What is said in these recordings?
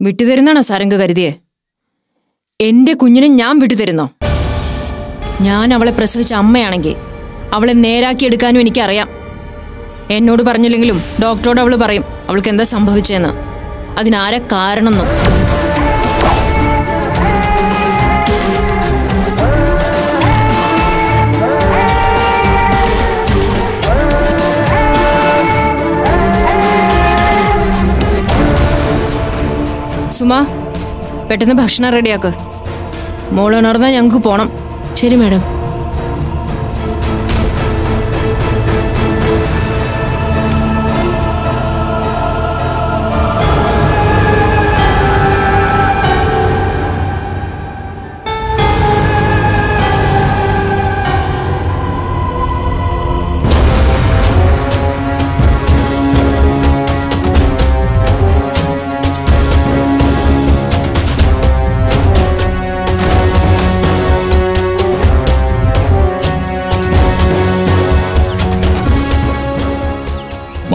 വിട്ടുതരുന്നാണോ സാരംഗ് കരുതിയേ? എന്റെ കുഞ്ഞിനെ ഞാൻ വിട്ടുതരുന്നോ? ഞാൻ അവളെ പ്രസവിച്ച അമ്മയാണെങ്കിൽ അവളെ നേരാക്കിയെടുക്കാനും എനിക്കറിയാം. എന്നോട് പറഞ്ഞില്ലെങ്കിലും ഡോക്ടറോട് അവൾ പറയും അവൾക്ക് എന്താ സംഭവിച്ചതെന്ന് അതിനാരെ കാരണമെന്നും? സുമ പെട്ടെന്ന് ഭക്ഷണം റെഡിയാക്ക്. മോൾ ഉണർന്നാൽ ഞങ്ങൾക്ക് പോണം. ശരി മാഡം.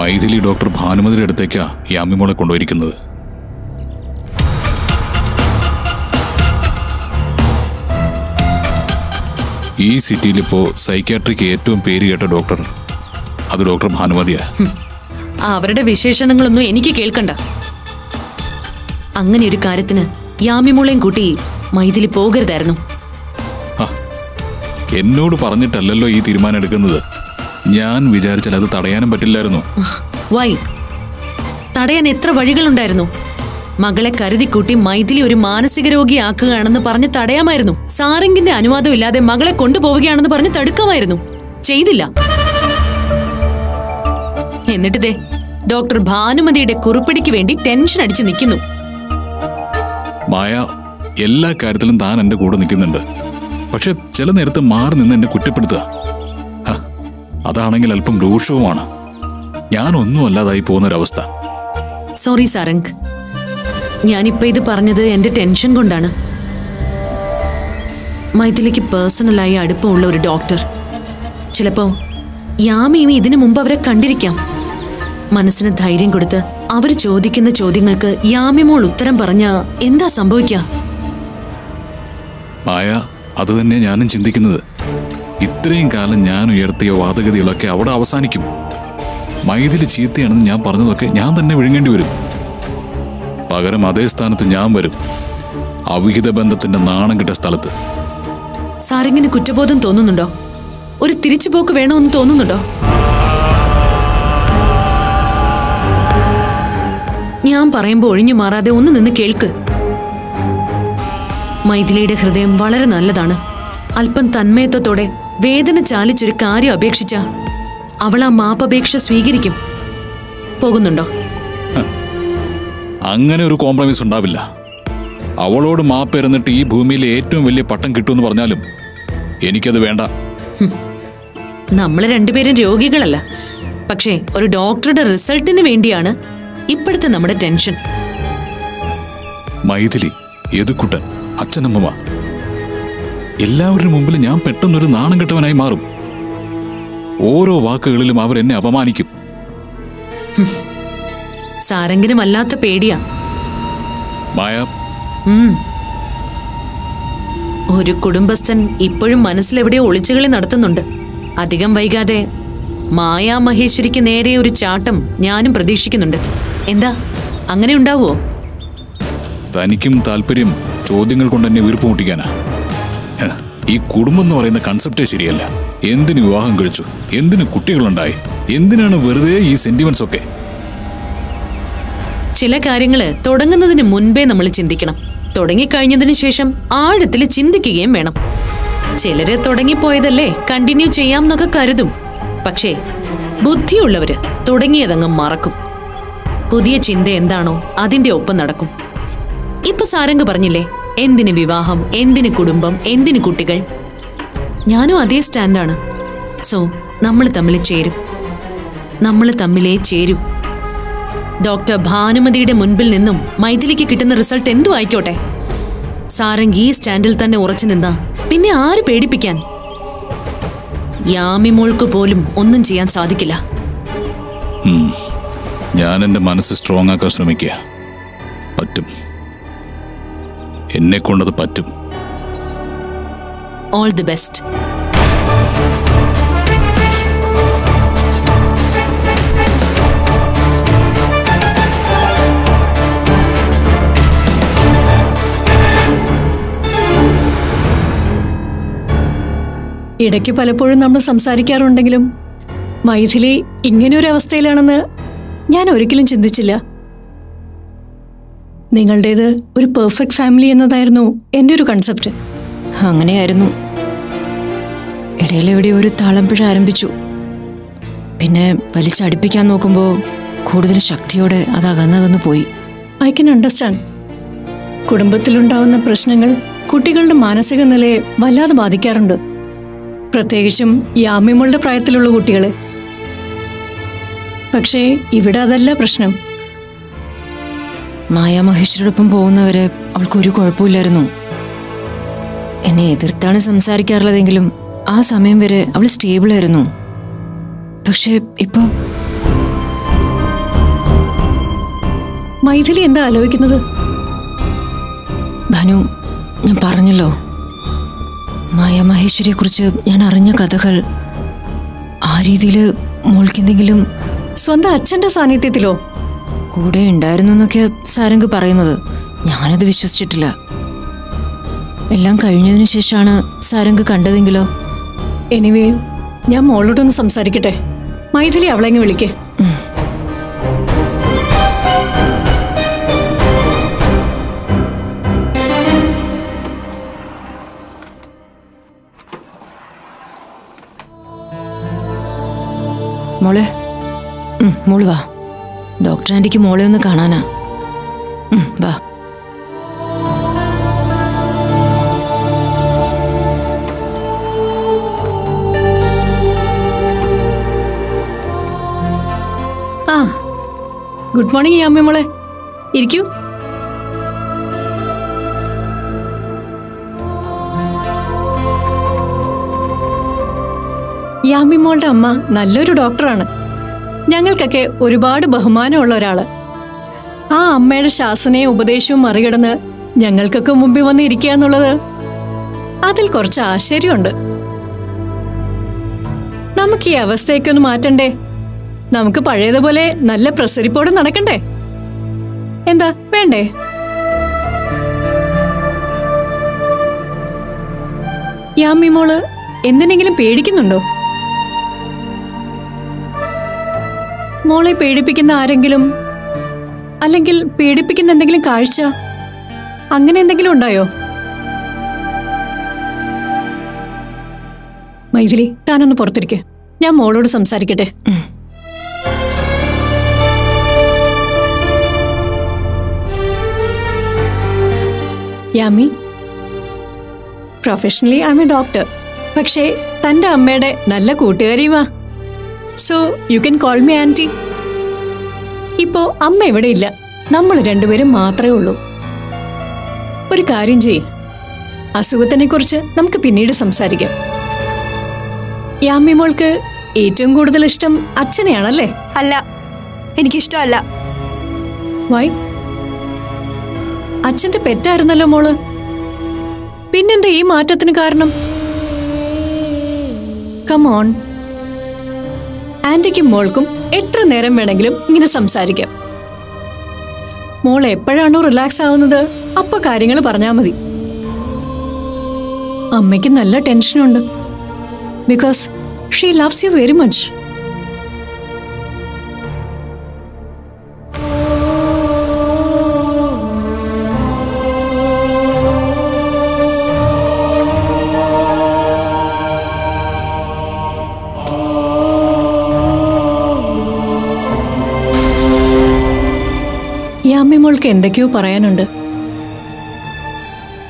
മൈഥിലി ഡോക്ടർ ഭാനുമതിയുടെ അടുത്തേക്കാ യാമിമോളെ കൊണ്ടുപോയിരിക്കുന്നത്. ഈ സിറ്റിയിൽ ഇപ്പോ സൈക്യാട്രിക്ക് ഏറ്റവും പേര് കേട്ട ഡോക്ടർ. അത് ഡോക്ടർ ഭാനുമതിയാ. അവരുടെ വിശേഷണങ്ങളൊന്നും എനിക്ക് കേൾക്കണ്ട. അങ്ങനെ ഒരു കാര്യത്തിന് യാമിമോളെയും കൂട്ടി മൈഥിലി പോകരുതായിരുന്നു. എന്നോട് പറഞ്ഞിട്ടല്ലല്ലോ ഈ തീരുമാനം എടുക്കുന്നത്. ഞാൻ വിചാരിച്ചാൽ അത് തടയാനും പറ്റില്ലായിരുന്നു. വൈ തടയാൻ എത്ര വഴികളുണ്ടായിരുന്നു? മകളെ കരുതിക്കൂട്ടി മൈഥിലി ഒരു മാനസിക രോഗിയാക്കുകയാണെന്ന് പറഞ്ഞ് തടയാമായിരുന്നു. സാരംഗിന്റെ അനുവാദം ഇല്ലാതെ മകളെ കൊണ്ടുപോവുകയാണെന്ന് പറഞ്ഞ് തടുക്കമായിരുന്നു. ചെയ്തില്ല. എന്നിട്ടിതേ ഡോക്ടർ ഭാനുമതിയുടെ കുറിപ്പടിക്ക് വേണ്ടി ടെൻഷൻ അടിച്ച് നിൽക്കുന്നു. മായ എല്ലാ കാര്യത്തിലും താൻ എന്റെ കൂടെ നിൽക്കുന്നുണ്ട്. പക്ഷെ ചില നേരത്ത് മാറി നിന്ന് എന്നെ കുറ്റപ്പെടുത്തുക. അതാണെങ്കിൽ അല്പം രൂക്ഷവുമാണ്. ഞാനൊന്നും അല്ലാതായി പോകുന്നൊരവസ്ഥ. സോറി സാരംഗ്. ഞാനിപ്പോ ഇത് പറഞ്ഞത് എന്റെ ടെൻഷൻ കൊണ്ടാണ്. മൈഥിലിക്ക് പേഴ്സണലായി അടുപ്പമുള്ള ഒരു ഡോക്ടർ. ചിലപ്പോ യാമിയും ഇതിനു മുമ്പ് അവരെ കണ്ടിരിക്കാം. മനസ്സിന് ധൈര്യം കൊടുത്ത് അവർ ചോദിക്കുന്ന ചോദ്യങ്ങൾക്ക് യാമിമോൾ ഉത്തരം പറഞ്ഞ എന്താ സംഭവിക്കുക മായ അത് തന്നെ ഞാനും ചിന്തിക്കുന്നത്. ഇത്രയും കാലം ഞാൻ ഉയർത്തിയ വാദഗതികളൊക്കെ അവിടെ അവസാനിക്കും. മൈഥിലി ചീത്തയാണെന്ന് ഞാൻ പറഞ്ഞതൊക്കെ ഞാൻ തന്നെ വിഴുങ്ങേണ്ടി വരും. പകരം അതേ സ്ഥാനത്ത് ഞാൻ വരും. അവിഹിത ബന്ധത്തിന്റെ നാണം കിട്ട സ്ഥലത്ത്. സാറിങ്ങനെ കുറ്റബോധം തോന്നുന്നുണ്ടോ? ഒരു തിരിച്ചുപോക്ക് വേണമെന്ന് തോന്നുന്നുണ്ടോ? ഞാൻ പറയുമ്പോൾ ഒഴിഞ്ഞു മാറാതെ ഒന്ന് നിന്ന് കേൾക്ക്. മൈഥിലിയുടെ ഹൃദയം വളരെ നല്ലതാണ്. അല്പം തന്മയത്വത്തോടെ വേദന ചാലിച്ചൊരു കാര്യം അപേക്ഷിച്ച അവൾ ആ മാപ്പപേക്ഷ സ്വീകരിക്കും. പോകുന്നുണ്ടോ? അങ്ങനെ ഒരു കോംപ്രമൈസ് ഉണ്ടാവില്ല. അവളോട് മാപ്പ് മാപ്പിരുന്നിട്ട് ഈ ഭൂമിയിലെ ഏറ്റവും വലിയ പട്ടം കിട്ടുമെന്ന് പറഞ്ഞാലും എനിക്കത് വേണ്ട. നമ്മൾ രണ്ടുപേരും രോഗികളല്ല. പക്ഷേ ഒരു ഡോക്ടറുടെ റിസൾട്ടിന് വേണ്ടിയാണ് ഇപ്പോഴത്തെ നമ്മുടെ ടെൻഷൻ. മൈഥിലി എതുക്കുട്ടൻ അച്ഛനമ്മ എല്ലാവരുടെ മുമ്പിൽ ഞാൻ പെട്ടെന്നൊരു നാണം കെട്ടവനായി മാറും. ഓരോ വാക്കുകളിലും അവർ എന്നെ അപമാനിക്കും. സാരംഗിനും അല്ലാത്ത പേടിയാ. മായ. ഒരു കുടുംബസ്ഥൻ ഇപ്പോഴും മനസ്സിലെവിടെയോ ഒളിച്ചുകളി നടത്തുന്നുണ്ട്. അധികം വൈകാതെ മായാ മഹേശ്വരിക്ക് നേരെ ഒരു ചാട്ടം ഞാനും പ്രതീക്ഷിക്കുന്നുണ്ട്. എന്താ? അങ്ങനെ ഉണ്ടാവോ? തനിക്കും താല്പര്യം ചോദ്യങ്ങൾ കൊണ്ട് എന്നെ വീർപ്പ് മുട്ടിക്കാനാ. ഹ്, ഈ കുടുംബം എന്ന് പറയുന്ന കൺസെപ്റ്റേ ശരിയല്ല. എന്തിന് വിവാഹം കഴിച്ചു? എന്തിന് കുട്ടികളുണ്ടായി? എന്തിനാണ് വെറുതെ ഈ സെന്റിമെന്റ്സ് ഒക്കെ? ചില കാര്യങ്ങൾ തുടങ്ങുന്നതിന് മുൻപേ നമ്മൾ ചിന്തിക്കണം. തുടങ്ങിക്കഴിഞ്ഞതിന് ശേഷം ആഴത്തിൽ ചിന്തിക്കുകയും വേണം. ചിലര് തുടങ്ങിപ്പോയതല്ലേ കണ്ടിന്യൂ ചെയ്യാമെന്നൊക്കെ കരുതും. പക്ഷേ ബുദ്ധിയുള്ളവര് തുടങ്ങിയതങ്ങ് മറക്കും. പുതിയ ചിന്ത എന്താണോ അതിന്റെ ഒപ്പം നടക്കും. ഇപ്പൊ സാരംഗ് പറഞ്ഞില്ലേ എന്തിന് വിവാഹം? എന്തിന് കുടുംബം? എന്തിന് കുട്ടികൾ? ഞാനും അതേ സ്റ്റാൻഡാണ്. സോ നമ്മൾ തമ്മിൽ ചേരും. നമ്മൾ തമ്മിലേ ചേരൂ. ഡോക്ടർ ഭാനുമതിയുടെ മുൻപിൽ നിന്നും മൈഥിലിക്ക് കിട്ടുന്ന റിസൾട്ട് എന്തു ആയിക്കോട്ടെ? സാരംഗ് ഈ സ്റ്റാൻഡിൽ തന്നെ ഉറച്ചു നിന്നാ. പിന്നെ ആര് പേടിപ്പിക്കാൻ? യാമിമോൾക്ക് പോലും ഒന്നും ചെയ്യാൻ സാധിക്കില്ല. ഞാൻ എന്റെ മനസ്സ് സ്ട്രോങ് ആക്കാൻ ശ്രമിക്കുക. എന്നെ കൊണ്ടത് പറ്റും. ഓൾ ദി ബെസ്റ്റ് ഇടയ്ക്ക് പലപ്പോഴും നമ്മൾ സംസാരിക്കാറുണ്ടെങ്കിലും മൈഥിലി ഇങ്ങനെ ഒരു അവസ്ഥയിലാണെന്ന് ഞാൻ ഒരിക്കലും ചിന്തിച്ചില്ല. നിങ്ങളുടേത് ഒരു പെർഫെക്റ്റ് ഫാമിലി എന്നതായിരുന്നു എന്റെ ഒരു കൺസെപ്റ്റ് അങ്ങനെയായിരുന്നു. ഇടയിലെവിടെ ഒരു താളംപിഴ ആരംഭിച്ചു. പിന്നെ വലിച്ചടുപ്പിക്കാൻ നോക്കുമ്പോൾ കൂടുതൽ ശക്തിയോടെ അത് അകന്നകന്നു പോയി. ഐ കൻ അണ്ടർസ്റ്റാൻഡ് കുടുംബത്തിലുണ്ടാവുന്ന പ്രശ്നങ്ങൾ കുട്ടികളുടെ മാനസിക നിലയെ വല്ലാതെ ബാധിക്കാറുണ്ട്. പ്രത്യേകിച്ചും യാമ്യമുള്ള പ്രായത്തിലുള്ള കുട്ടികളെ. പക്ഷേ ഇവിടെ അതല്ല പ്രശ്നം. മായ മഹേഷരോടൊപ്പം പോകുന്നവരെ അവൾക്ക് ഒരു കുഴപ്പമില്ലായിരുന്നു. എന്നെ എതിർത്താണ് സംസാരിക്കാറുള്ളതെങ്കിലും ആ സമയം വരെ അവൾ സ്റ്റേബിൾ ആയിരുന്നു പക്ഷേ ഇപ്പൊ മൈഥിലി എന്താ ആലോചിക്കുന്നത്? ഭനു ഞാൻ പറഞ്ഞല്ലോ. മായ മഹേശ്വരിയെ കുറിച്ച് ഞാൻ അറിഞ്ഞ കഥകൾ ആ രീതിയിൽ മോൾക്കെന്തെങ്കിലും സ്വന്തം അച്ഛന്റെ സാന്നിധ്യത്തിലോ? കൂടെ ഉണ്ടായിരുന്നു എന്നൊക്കെ സാരംഗ് പറയുന്നത്. ഞാനത് വിശ്വസിച്ചിട്ടില്ല. എല്ലാം കഴിഞ്ഞതിന് ശേഷമാണ് സാരംഗ് കണ്ടതെങ്കിലോ? എനിവേ ഞാൻ മോളോടൊന്ന് സംസാരിക്കട്ടെ. മൈഥിലി അവളെങ്ങ് വിളിക്കേ. മോളെ മോൾ വാ. ഡോക്ടർ ആന്റിക്ക് മോളെ ഒന്ന് കാണാനാ. വാ. ആ ഗുഡ് മോർണിംഗ് അമ്മ മോളെ. ഇരിക്കൂ. യാമി മോളുടെ അമ്മ നല്ലൊരു ഡോക്ടറാണ്. ഞങ്ങൾക്കൊക്കെ ഒരുപാട് ബഹുമാനമുള്ള ഒരാൾ. ആ അമ്മയുടെ ശാസനയും ഉപദേശവും മറികടന്ന് ഞങ്ങൾക്കൊക്കെ മുമ്പിൽ വന്ന് എന്നുള്ളത് അതിൽ കുറച്ച് ആശ്ചര്യമുണ്ട്. നമുക്ക് ഈ അവസ്ഥയൊക്കെ മാറ്റണ്ടേ? നമുക്ക് പഴയതുപോലെ നല്ല പ്രസരിപ്പോടെ നടക്കണ്ടേ? എന്താ വേണ്ടേ? യാമി മോൾ എന്തിനെങ്കിലും പേടിക്കുന്നുണ്ടോ? മോളെ പേടിപ്പിക്കുന്ന ആരെങ്കിലും അല്ലെങ്കിൽ പേടിപ്പിക്കുന്ന എന്തെങ്കിലും കാഴ്ച അങ്ങനെ എന്തെങ്കിലും ഉണ്ടായോ? മൈഥിലി താനൊന്ന് പുറത്തിരിക്കെ. ഞാൻ മോളോട് സംസാരിക്കട്ടെ. Yami professionally I am doctor പക്ഷേ തന്റെ അമ്മയുടെ നല്ല കൂട്ടുകാരിയുമാ. So you can call me aunty ഇപ്പോ അമ്മ ഇവിടെ ഇല്ല നമ്മൾ രണ്ടുപേരും മാത്രമേ ഉള്ളൂ. ഒരു കാര്യം ചെയ്യ്. അസുഖത്തിനെ കുറിച്ച് നമുക്ക് പിന്നീട് സംസാരിക്കാം. യാമി മോൾക്ക് ഏറ്റവും കൂടുതൽ ഇഷ്ടം അച്ഛനെയാണല്ലേ? അല്ല എനിക്കിഷ്ടമല്ല. വൈ അച്ഛന്റെ പെറ്റായിരുന്നല്ലോ മോൾ. പിന്നെന്താ ഈ മാറ്റത്തിന് കാരണം? കമോൺ ആന്റിക്കും മോൾക്കും എത്ര നേരം വേണമെങ്കിലും ഇങ്ങനെ സംസാരിക്കാം. മോൾ എപ്പോഴാണോ റിലാക്സ് ആവുന്നത് അപ്പൊ കാര്യങ്ങൾ പറഞ്ഞാൽ മതി. അമ്മയ്ക്ക് നല്ല ടെൻഷനുണ്ട് because she loves you very much മോൾക്ക് എന്തൊക്കെയോ പറയാനുണ്ട്.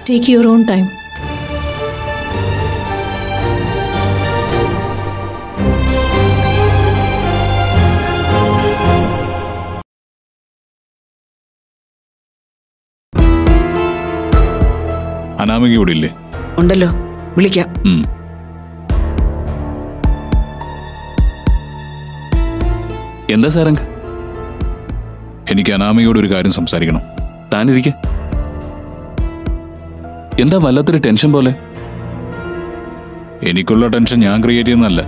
Take your own time Anamika ഇവിടെ ഇല്ലേ? ഉണ്ടല്ലോ. വിളിക്കാം. എന്താ സാരംഗ് എനിക്ക് അനാമയോട് ഒരു കാര്യം സംസാരിക്കണം. താനിരിക്കെ. എന്താ വല്ലാത്തൊരു ടെൻഷൻ പോലെ? എനിക്കുള്ള ടെൻഷൻ ഞാൻ ക്രിയേറ്റ് ചെയ്യുന്നതല്ല.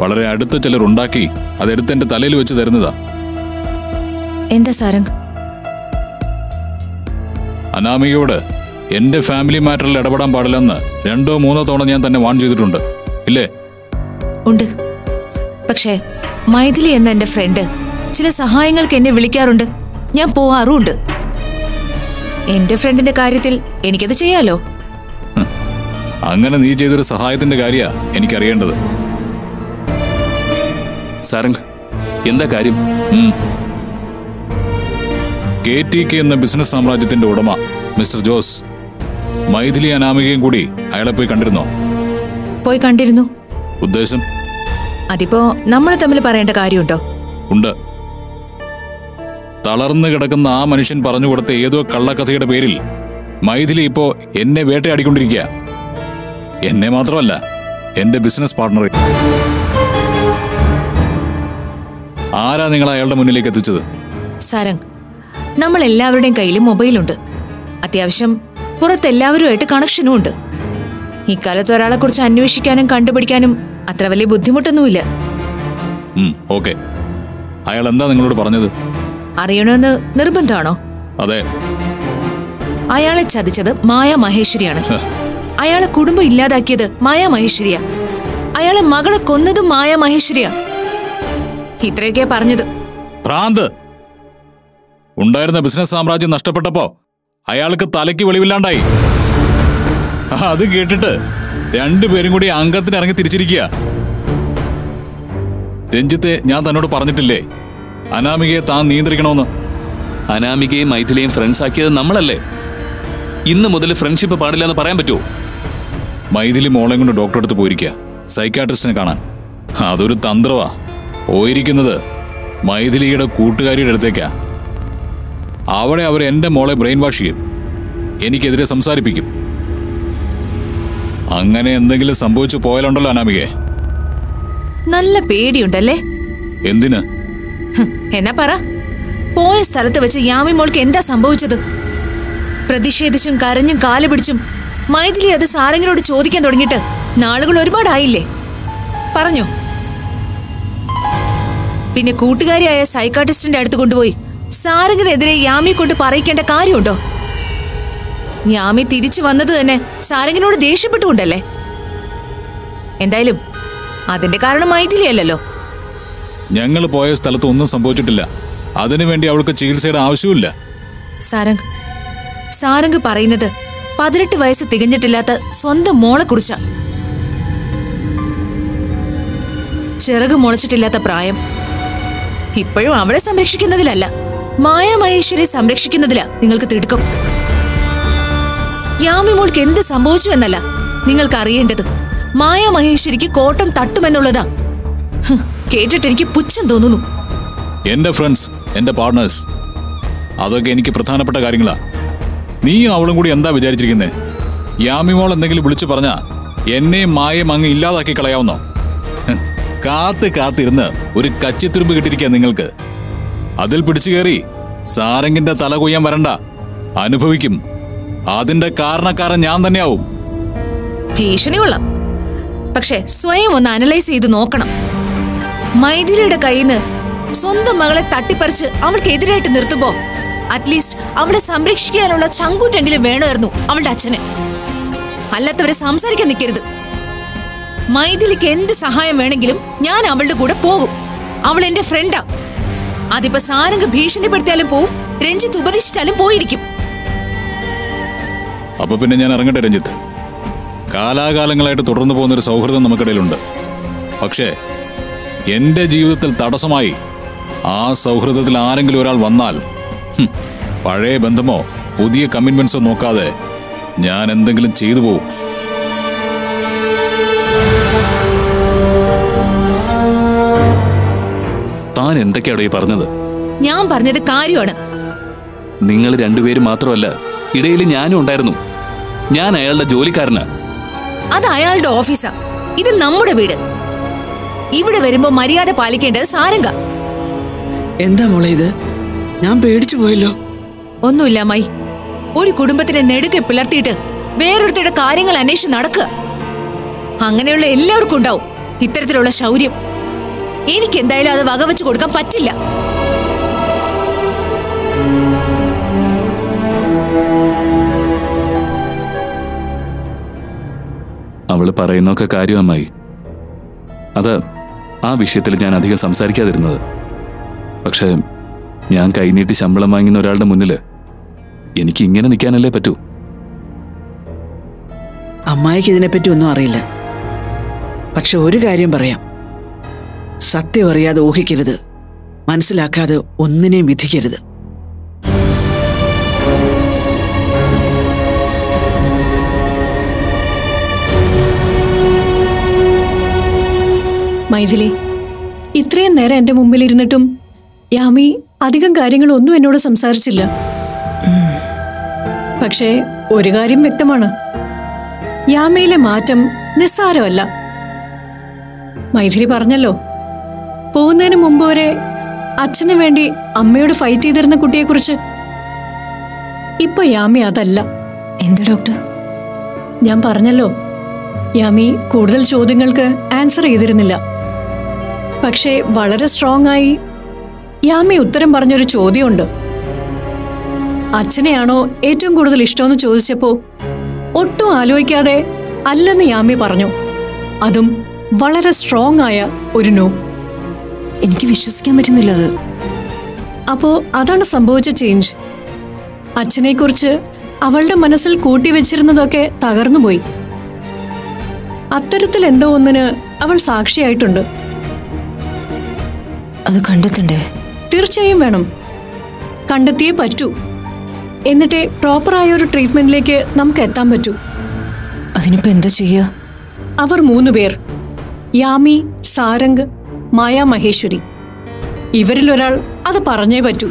വളരെ അടുത്ത ചിലർ ഉണ്ടാക്കി അതെടുത്ത് എന്റെ തലയിൽ വെച്ച് തരുന്നതാ. എന്താ സാരംഗ്? അനാമികയോട് എന്റെ ഫാമിലി മാറ്ററിൽ ഇടപെടാൻ പാടില്ലെന്ന് രണ്ടോ മൂന്നോ തവണ ഞാൻ തന്നെ വാൺ ചെയ്തിട്ടുണ്ട്. ഇല്ലേ? ഉണ്ട്. പക്ഷേ മൈഥിലി എന്ന എന്റെ ഫ്രണ്ട് ചില സഹായങ്ങൾക്ക് എന്നെ വിളിക്കാറുണ്ട്. ഞാൻ പോവാറുണ്ട് എന്റെ ഫ്രണ്ടിന്റെ കാര്യത്തിൽ എനിക്കത് ചെയ്യാലോ? അങ്ങനെ നീ ചെയ്തൊരു സഹായത്തിന്റെ കാര്യ എനിക്കറിയേണ്ടത്. സാരംഗ് എന്താ കാര്യം? കെ ടി കെ എന്ന ബിസിനസ് സാമ്രാജ്യത്തിന്റെ ഉടമ മിസ്റ്റർ ജോസ്. മൈഥിലി അനാമികയും കൂടി അയാളെ പോയി കണ്ടിരുന്നോ? പോയി കണ്ടിരുന്നു. ഉദ്ദേശം? അതിപ്പോ നമ്മൾ തമ്മിൽ പറയേണ്ട കാര്യമുണ്ടോ? ഉണ്ട്. തളർന്നു കിടക്കുന്ന ആ മനുഷ്യൻ പറഞ്ഞു കൊടുത്ത ഏതോ കള്ളക്കഥയുടെ പേരിൽ മൈഥിലി ഇപ്പോ എന്നെ വേട്ടയാടിക്കൊണ്ടിരിക്കുക. എന്നെ മാത്രമല്ല എന്റെ ബിസിനസ് പാർട്ണറെ ആരാ നിങ്ങൾ അയാളുടെ മുന്നിലേക്ക് എത്തിച്ചത്? സാരംഗ് നമ്മൾ എല്ലാവരുടെയും കയ്യിൽ മൊബൈലുണ്ട്. അത്യാവശ്യം പുറത്ത് എല്ലാവരുമായിട്ട് കണക്ഷനും ഉണ്ട് ഇക്കാലത്ത് ഒരാളെ കുറിച്ച് അന്വേഷിക്കാനും കണ്ടുപിടിക്കാനും അത്ര വലിയ ബുദ്ധിമുട്ടൊന്നുമില്ല. ഓക്കെ. അയാൾ എന്താ നിങ്ങളോട് പറഞ്ഞത്? അറിയണമെന്ന് നിർബന്ധമാണോ? അതെ. അയാളെ ചതിച്ചത് മായ മഹേശ്വരിയാണ്. അയാളെ കുടുംബം ഇല്ലാതാക്കിയത് മായ മഹേശ്വരിയാ. അയാളെ മകളെ കൊന്നതും മായ മഹേശ്വരിയാ. ഇത്രയൊക്കെയാ പറഞ്ഞത്. ഭ്രാന്ത്. ഉണ്ടായിരുന്ന ബിസിനസ് സാമ്രാജ്യം നഷ്ടപ്പെട്ടപ്പോ അയാൾക്ക് തലയ്ക്ക് വെളിവില്ലാണ്ടായി. അത് കേട്ടിട്ട് രണ്ടുപേരും കൂടി അംഗത്തിന് ഇറങ്ങി തിരിച്ചിരിക്കുക. രഞ്ജിത്തെ ഞാൻ തന്നോട് പറഞ്ഞിട്ടില്ലേ? അനാമികയെ താൻ നിയന്ത്രിക്കണമെന്ന്. അനാമികയും മൈഥിലിയും ഫ്രണ്ട്സ് ആക്കിയത് നമ്മളല്ലേ? ഇന്ന് മുതൽ ഫ്രണ്ട്ഷിപ്പ് പാടില്ല എന്ന് പറയാൻ പറ്റുമോ? മൈഥിലി മോളെ കൊണ്ട് ഡോക്ടറെ അടുത്ത് പോയിരിക്കുക സൈക്കാട്രിസ്റ്റിനെ കാണാൻ. അതൊരു തന്ത്രമാ പോയിരിക്കുന്നത് മൈഥിലിയുടെ കൂട്ടുകാരിയുടെ അടുത്തേക്കാ. അവിടെ അവർ എന്റെ മോളെ ബ്രെയിൻ വാഷ് ചെയ്യും. എനിക്കെതിരെ സംസാരിപ്പിക്കും. അങ്ങനെ എന്തെങ്കിലും സംഭവിച്ചു പോയാലുണ്ടല്ലോ അനാമികയെ. നല്ല പേടിയുണ്ടല്ലേ? എന്തിന്? എന്നാ പറ. പോയ സ്ഥലത്ത് വെച്ച് യാമി മോൾക്ക് എന്താ സംഭവിച്ചത്? പ്രതിഷേധിച്ചും കരഞ്ഞും കാൽ പിടിച്ചും മൈഥിലി അത് സാരംഗിനോട് ചോദിക്കാൻ തുടങ്ങിയിട്ട് നാളുകൾ ഒരുപാടായില്ലേ? പറഞ്ഞോ. പിന്നെ കൂട്ടുകാരിയായ സൈക്കാട്രിസ്റ്റിന്റെ അടുത്ത് കൊണ്ടുപോയി സാരംഗിനെതിരെ യാമി കൊണ്ട് പറയിക്കേണ്ട കാര്യമുണ്ടോ? യാമി തിരിച്ചു വന്നത് തന്നെ സാരംഗിനോട് ദേഷ്യപ്പെട്ടുകൊണ്ടല്ലേ? എന്തായാലും അതിന്റെ കാരണം മൈഥിലി അല്ലല്ലോ. ഞങ്ങൾ പോയ സ്ഥലത്ത് ഒന്നും സംഭവിച്ചിട്ടില്ല. അതിനുവേണ്ടി അവൾക്ക് ചികിത്സയുടെ ആവശ്യമില്ല സാരംഗ് സാരംഗ് പറയുന്നത് പതിനെട്ട് വയസ്സ് തികഞ്ഞിട്ടില്ലാത്ത സ്വന്തം മോളെ കുറിച്ചാ. ചിറക് മുളച്ചിട്ടില്ലാത്ത പ്രായം. ഇപ്പോഴും അവളെ സംരക്ഷിക്കുന്നതിലല്ല. മായാമഹേശ്വരെ സംരക്ഷിക്കുന്നതിലാ നിങ്ങൾക്ക് തിടുക്കം. യാമി മോൾക്ക് എന്ത് സംഭവിച്ചു എന്നല്ല നിങ്ങൾക്ക് അറിയേണ്ടത് മായാമഹേശ്വരിക്ക് കോട്ടം തട്ടുമെന്നുള്ളതാ. കേട്ടിട്ട് എനിക്ക് പുച്ഛം തോന്നുന്നു. എന്റെ ഫ്രണ്ട്സ് എന്റെ പാർട്ട്നേഴ്സ് അതൊക്കെ എനിക്ക് പ്രധാനപ്പെട്ട കാര്യങ്ങളാ. നീയും അവളും കൂടി എന്താ വിചാരിച്ചിരിക്കുന്നേ? യാമിമോൾ എന്തെങ്കിലും വിളിച്ചു പറഞ്ഞാ എന്നെയും മായയും അങ്ങ് ഇല്ലാതാക്കി കളയാവുന്നോ? കാത്ത് കാത്തിരുന്ന് ഒരു കച്ചിത്തുരുമ്പ് കിട്ടിയിരിക്കുക നിങ്ങൾക്ക്. അതിൽ പിടിച്ചു കയറി സാരംഗിന്റെ തല കൊയ്യാൻ വരണ്ട. അനുഭവിക്കും. അതിന്റെ കാരണക്കാരൻ ഞാൻ തന്നെയാവും. ഭീഷണി കൊള്ളാം. പക്ഷെ സ്വയം ഒന്ന് അനലൈസ് ചെയ്ത് നോക്കണം. മൈഥിലിയുടെ കയ്യിൽ നിന്ന് സ്വന്തം മകളെ തട്ടിപ്പറിച്ച് അവൾക്ക് എതിരായിട്ട് നിർത്തുമ്പോ അറ്റ്ലീസ്റ്റ് അവളെ സംരക്ഷിക്കാനുള്ള ചങ്കൂറ്റെങ്കിലും വേണമായിരുന്നു അവളുടെ അച്ഛന്. അല്ലാത്തവരെ സംസാരിക്കാൻ നിൽക്കരുത്. മൈഥിലിക്ക് എന്ത് സഹായം വേണമെങ്കിലും ഞാൻ അവളുടെ കൂടെ പോകും. അവൾ എന്റെ ഫ്രണ്ടാ അതിപ്പോ സാരംഗ് ഭീഷണിപ്പെടുത്തിയാലും പോവും രഞ്ജിത്ത് ഉപദേശിച്ചാലും പോയിരിക്കും. അപ്പൊ പിന്നെ ഞാൻ ഇറങ്ങട്ടെ രഞ്ജിത്ത്? കാലാകാലങ്ങളായിട്ട് തുടർന്നു പോകുന്ന ഒരു സൗഹൃദം നമുക്കിടയിലുണ്ട്. പക്ഷേ എന്റെ ജീവിതത്തിൽ തടസ്സമായി ആ സൗഹൃദത്തിൽ ആരെങ്കിലും ഒരാൾ വന്നാൽ പഴയ ബന്ധമോ പുതിയ കമ്മിറ്റ്മെന്റ്സോ നോക്കാതെ ഞാൻ എന്തെങ്കിലും ചെയ്തു പോവും. താൻ എന്തൊക്കെയാടോ ഈ പറഞ്ഞത്? ഞാൻ പറഞ്ഞത് കാര്യമാണ്. നിങ്ങൾ രണ്ടുപേരും മാത്രമല്ല ഇടയിൽ ഞാനും ഉണ്ടായിരുന്നു. ഞാൻ അയാളുടെ ജോലിക്കാരനാ. അത് അയാളുടെ ഓഫീസാ. ഇത് നമ്മുടെ വീട്. ഇവിടെ വരുമ്പോ മര്യാദ പാലിക്കേണ്ടത് സാരംഗ. എന്താ മോളെ ഇത്? ഞാൻ പേടിച്ചു പോയല്ലോ. ഒന്നുമില്ല മൈ ഒരു കുടുംബത്തിനെ നെടുക്കെ പിളർത്തിയിട്ട് വേറൊരുത്തരുടെ കാര്യങ്ങൾ അന്വേഷിച്ച് നടക്കുക. അങ്ങനെയുള്ള എല്ലാവർക്കും ഉണ്ടാവും ഇത്തരത്തിലുള്ള ശൗര്യം. എനിക്ക് എന്തായാലും അത് വകവെച്ച് കൊടുക്കാൻ പറ്റില്ല. അവൾ പറയുന്നൊക്കെ കാര്യമായി അത് ആ വിഷയത്തിൽ ഞാൻ അധികം സംസാരിക്കാതിരുന്നത്. പക്ഷേ ഞാൻ കൈനീട്ടി ശമ്പളം വാങ്ങുന്ന ഒരാളുടെ മുന്നിൽ എനിക്ക് ഇങ്ങനെ നിൽക്കാനല്ലേ പറ്റൂ? അമ്മായിക്ക് ഇതിനെപ്പറ്റി ഒന്നും അറിയില്ല. പക്ഷെ ഒരു കാര്യം പറയാം. സത്യം അറിയാതെ ഊഹിക്കരുത്. മനസ്സിലാക്കാതെ ഒന്നിനെയും വിധിക്കരുത്. മൈഥിലി ഇത്രയും നേരം എന്റെ മുമ്പിൽ ഇരുന്നിട്ടും യാമി അധികം കാര്യങ്ങളൊന്നും എന്നോട് സംസാരിച്ചില്ല. പക്ഷേ ഒരു കാര്യം വ്യക്തമാണ്. യാമിയിലെ മാറ്റം നിസ്സാരമല്ല. മൈഥിലി പറഞ്ഞല്ലോ പോകുന്നതിന് മുമ്പ് വരെ അച്ഛന് വേണ്ടി അമ്മയോട് ഫൈറ്റ് ചെയ്തിരുന്ന കുട്ടിയെക്കുറിച്ച്. ഇപ്പൊ യാമി അതല്ല. എന്ത് ഡോക്ടർ ഞാൻ പറഞ്ഞല്ലോ യാമി കൂടുതൽ ചോദ്യങ്ങൾക്ക് ആൻസർ ചെയ്തിരുന്നില്ല. പക്ഷേ വളരെ സ്ട്രോങ് ആയി. യാമി ഉത്തരം പറഞ്ഞൊരു ചോദ്യമുണ്ട്. അച്ഛനെയാണോ ഏറ്റവും കൂടുതൽ ഇഷ്ടമെന്ന് ചോദിച്ചപ്പോ ഒട്ടും ആലോചിക്കാതെ അല്ലെന്ന് യാമി പറഞ്ഞു. അതും വളരെ സ്ട്രോങ് ആയ ഒരു നോ എനിക്ക് വിശ്വസിക്കാൻ പറ്റുന്നില്ല അത് അപ്പോ അതാണ് സംഭവിച്ച ചേഞ്ച് അച്ഛനെ കുറിച്ച് അവളുടെ മനസ്സിൽ കൂട്ടിവെച്ചിരുന്നതൊക്കെ തകർന്നുപോയി. അത്തരത്തിൽ എന്തോ ഒന്നിന് അവൾ സാക്ഷിയായിട്ടുണ്ട്. അത് കണ്ടെത്തണ്ടേ? തീർച്ചയായും വേണം. കണ്ടെത്തിയേ പറ്റൂ. എന്നിട്ടേ പ്രോപ്പറായ ഒരു ട്രീറ്റ്മെന്റിലേക്ക് നമുക്ക് എത്താൻ പറ്റൂ. അതിനിപ്പോ എന്താ ചെയ്യുക അവർ മൂന്ന് പേർ. യാമി സാരംഗ് മായ മഹേശ്വരി. ഇവരിൽ ഒരാൾ അത് പറഞ്ഞേ പറ്റൂ.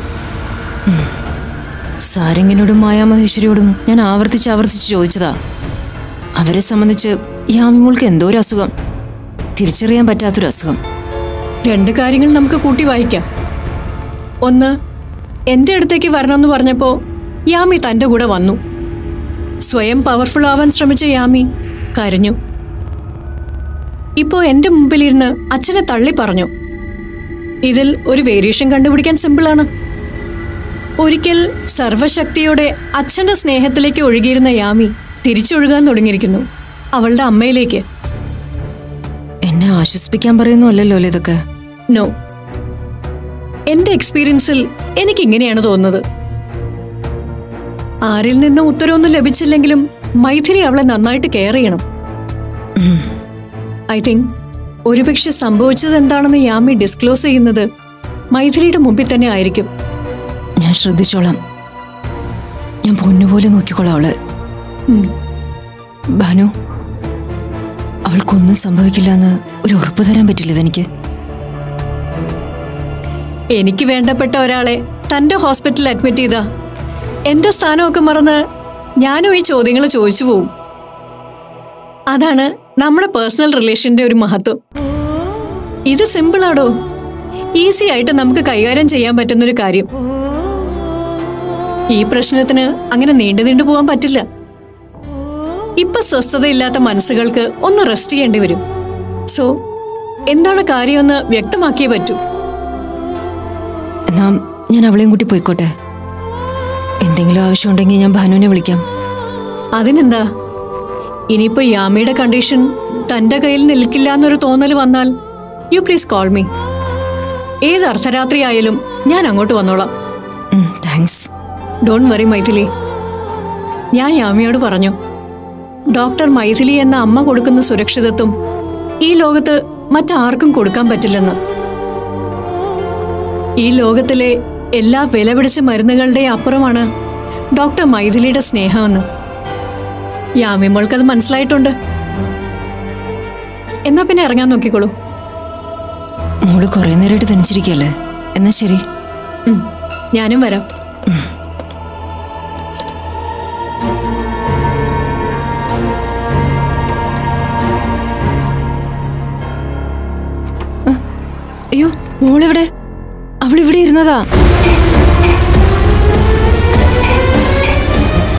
സാരംഗിനോടും മായാമഹേശ്വരിയോടും ഞാൻ ആവർത്തിച്ച് ആവർത്തിച്ച് ചോദിച്ചതാ. അവരെ സംബന്ധിച്ച് യാമിമോൾക്ക് എന്തോ ഒരു അസുഖം. തിരിച്ചറിയാൻ പറ്റാത്തൊരു അസുഖം. രണ്ട് കാര്യങ്ങൾ നമുക്ക് കൂട്ടി വായിക്കാം. ഒന്ന് എന്റെ അടുത്തേക്ക് വരണമെന്ന് പറഞ്ഞപ്പോ യാമി തന്റെ കൂടെ വന്നു. സ്വയം പവർഫുൾ ആവാൻ ശ്രമിച്ച യാമി കരഞ്ഞു. ഇപ്പോ എന്റെ മുമ്പിലിരുന്ന് അച്ഛനെ തള്ളി പറഞ്ഞു. ഇതിൽ ഒരു വേരിയേഷൻ കണ്ടുപിടിക്കാൻ സിമ്പിളാണ് ഒരിക്കൽ സർവശക്തിയോടെ അച്ഛന്റെ സ്നേഹത്തിലേക്ക് ഒഴുകിയിരുന്ന യാമി തിരിച്ചൊഴുകാൻ തുടങ്ങിയിരിക്കുന്നു അവളുടെ അമ്മയിലേക്ക്. എന്നെ ആശ്വസിപ്പിക്കാൻ പറയുന്നു അല്ലല്ലോ ഇതൊക്കെ നോ എന്റെ എക്സ്പീരിയൻസിൽ എനിക്ക് ഇങ്ങനെയാണ് തോന്നുന്നത്. ആരിൽ നിന്ന് ഉത്തരവൊന്നും ലഭിച്ചില്ലെങ്കിലും മൈഥിലി അവളെ നന്നായിട്ട് കെയർ ചെയ്യണം. ഐ തിങ്ക് ഒരുപക്ഷെ സംഭവിച്ചത് എന്താണെന്ന് യാമി ഡിസ്ക്ലോസ് ചെയ്യുന്നത് മൈഥിലിയുടെ മുമ്പിൽ തന്നെ ആയിരിക്കും. ഞാൻ ശ്രദ്ധിച്ചോളാം. ഞാൻ പൊന്നുപോലെ നോക്കിക്കോളാം അവളെ. ഭാനു അവൾക്കൊന്നും സംഭവിക്കില്ല എന്ന് ഒരു ഉറപ്പ് തരാൻ പറ്റില്ല ഇതെനിക്ക്. എനിക്ക് വേണ്ടപ്പെട്ട ഒരാളെ തന്റെ ഹോസ്പിറ്റലിൽ അഡ്മിറ്റ് ചെയ്താ. എന്റെ സ്ഥാനമൊക്കെ മറന്ന് ഞാനും ഈ ചോദ്യങ്ങൾ ചോദിച്ചു പോവും. അതാണ് നമ്മുടെ പേഴ്സണൽ റിലേഷന്റെ ഒരു മഹത്വം. ഇത് സിമ്പിളാടോ ഈസി ആയിട്ട് നമുക്ക് കൈകാര്യം ചെയ്യാൻ പറ്റുന്നൊരു കാര്യം. ഈ പ്രശ്നത്തിന് അങ്ങനെ നീണ്ടു നീണ്ടു പോകാൻ പറ്റില്ല. ഇപ്പൊ സ്വസ്ഥതയില്ലാത്ത മനസ്സുകൾക്ക് ഒന്ന് റെസ്റ്റ് ചെയ്യേണ്ടി വരും. സോ എന്താണ് കാര്യമെന്ന് വ്യക്തമാക്കിയേ പറ്റൂ. എന്നാ ഞാൻ അവളെയും കൂട്ടി പോയിക്കോട്ടെ? എന്തെങ്കിലും ആവശ്യമുണ്ടെങ്കിൽ ഞാൻ ഭാനുവിനെ വിളിക്കാം. അതിനെന്താ? ഇനിയിപ്പോ യാമിയുടെ കണ്ടീഷൻ തന്റെ കയ്യിൽ നിൽക്കില്ല എന്നൊരു തോന്നൽ വന്നാൽ യു പ്ലീസ് കോൾ മീ ഏത് അർദ്ധരാത്രി ആയാലും ഞാൻ അങ്ങോട്ട് വന്നോളാം. Thanks don't worry Mythili. ഞാൻ യാമിയോട് പറഞ്ഞു ഡോക്ടർ മൈഥിലി എന്ന അമ്മ കൊടുക്കുന്ന സുരക്ഷിതത്വം ഈ ലോകത്ത് മറ്റാർക്കും കൊടുക്കാൻ പറ്റില്ലെന്ന്. ഈ ലോകത്തിലെ എല്ലാ വിലപിടിച്ച മരുന്നുകളുടെ അപ്പുറമാണ് ഡോക്ടർ മൈഥിലിയുടെ സ്നേഹമെന്ന്. യാമിമോൾക്കത് മനസ്സിലായിട്ടുണ്ട്. എന്നാ പിന്നെ ഇറങ്ങാൻ നോക്കിക്കോളൂ. മോൾ കുറെ നേരമായിട്ട് തനിച്ചിരിക്കല്ലേ എന്നാ ശരി. ഞാനും വരാം. അയ്യോ മോളെവിടെ? だ。